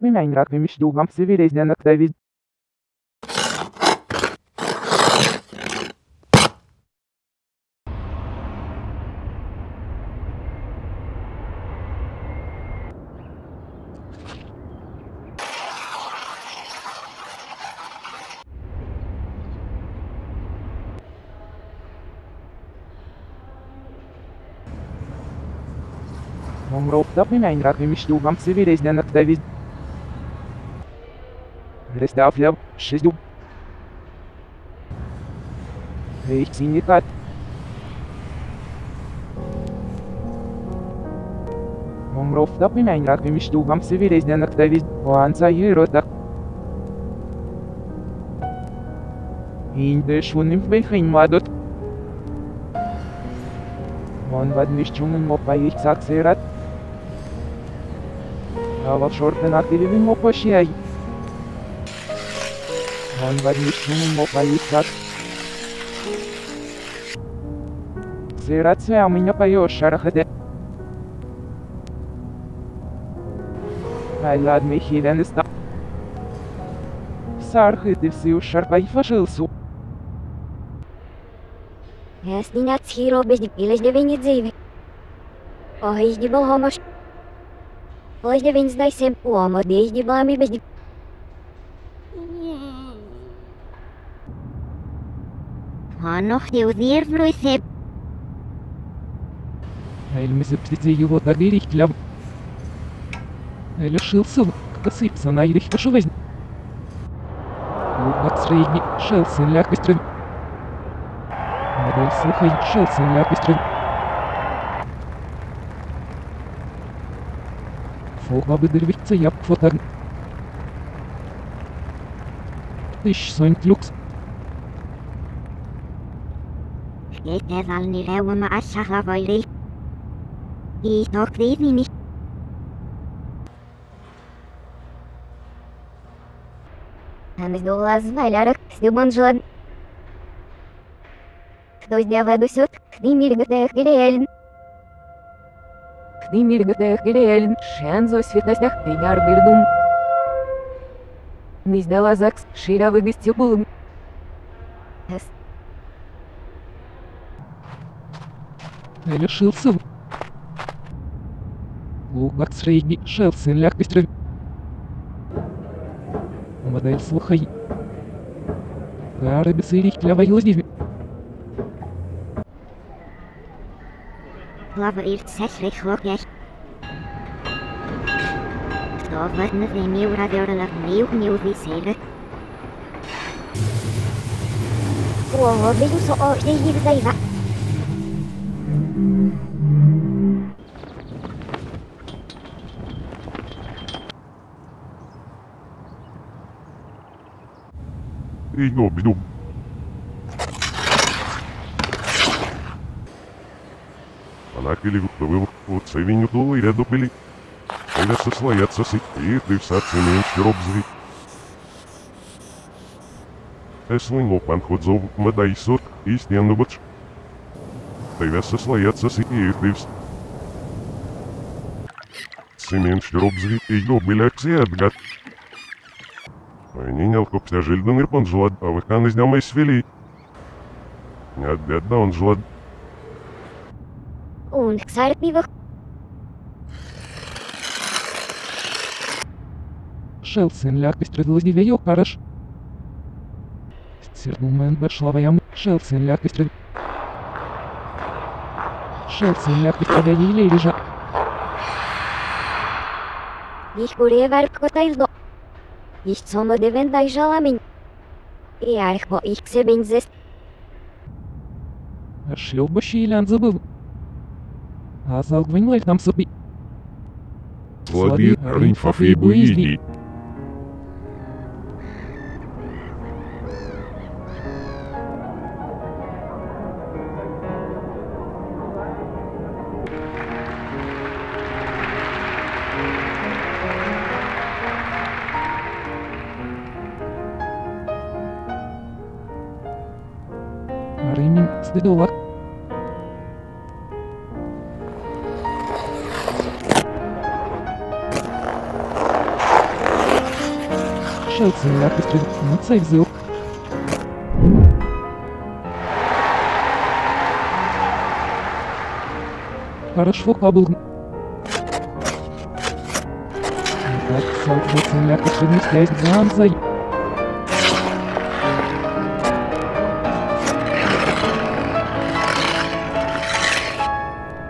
Minä en rakvimis juham sivilisden aktivis. Omroopta minä en rakvimis juham sivilisden aktivis. Рестафлев, шестю. Ich синий кат. Restafel, 6. Richtsinigkeit. Умровта поменяк и мечту вам северезнен активист, Ланца и рота. Индешуным в Бельхин мадот. Он в однищумен мопа их саксерат. А вот шортен активим мопа шиай. jungen moppa ich sag. Serat se у меня поешь шарахаде. Ай лад михилен иста. Сархы ты все ушарпай фашилсу. Es niņāts hīro bez ģipīles deviņi dzīvi. O izģibal homoš. O izdeviņas daisiem uomo di izģibāmi bez ģip. Hanno hiu Птицы его клям. Лишился, косыпся на ирих пошувезн. Лугат средний, шелся лягкострын. Модель слухай, шелся лягкострын. Фоха бедервица я фотогн. Тысяч сонь люкс. Sketezalni reuma ashaha voiri. I divini. Amis dolaz vaļarak, stjuman žod. Кто миргатых гелель. Ты миргатых гелель, шензо светостях ты ярбирдум. Низдала закс, шира выгостю булм. Лишился. Лугат средний, шелся лягкострын. Модель слухай. Гары бесырих для воюзнев. Lava ir seslik hokjes. Då var det vi nu radiola new new vi ser det. Åh, det är ju så artigt i dig va? И перевыплывал от цевиню дула и ты в садце меньше робзри. Эслинго панходзов мадай сот, и стену бач. Тогда сослоятся сыть, и ты в Семенш робзри, и гобыляк сеадгат. Они жлад, а выхан из няма свели. Нет, бедна он жлад. Un sarpivak. Шелсен лягкость разлозневею параш. Стернумен башлаваям, шелсен лягкость ры- Шелсен лежа. Ich kurie verk kotaildo. Ich dai jalamin. И архбо их ксебин зес. Шлюба щилян забыл. А залгвинлай там соби. Слади, ринфаф и буизни. Стыдола. Шелсон оркестр. Нацейзил. Хорошо, Кабл. Так, Шелсон оркестр. Не связь.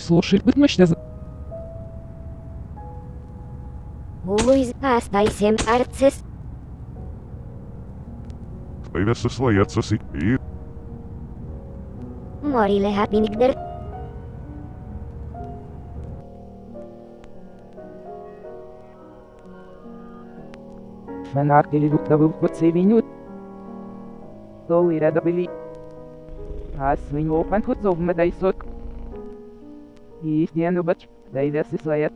слушай, бытмышля за... Луиз астайсем арцес. Päivässä slajatsasi i Morille häpinikder. Menāk ir gatavi uzbūcēji viņu. To ir dabili. Es viņu opan kutzov يجنبك ليلى السيسيات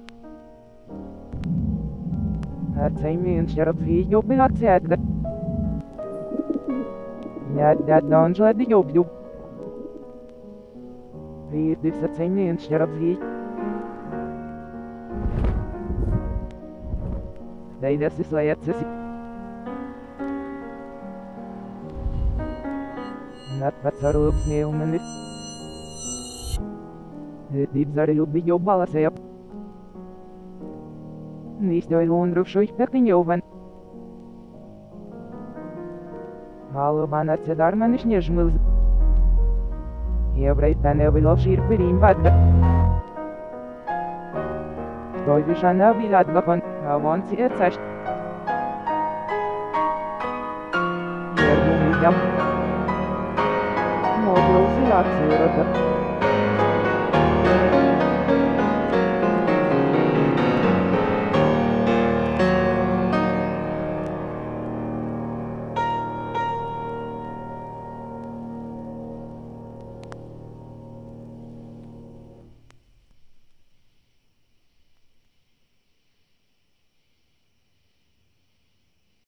هاتيمين شرب في جوب الأكساد يادات دانجا دي جوب دوب في دستيمين شرب في ليلى السيسيات سيسيات Not but sorrow of snail minute. lubi jau balasēja. Nīstoj lundrušu ihpetiņ jauvan. Halubana cedar maniš nežmilz. Еврейта не виловшир перим вадга. Той вишана вилад гапон, а вон си ецашт. Ерду мидям. Могло си аксирата.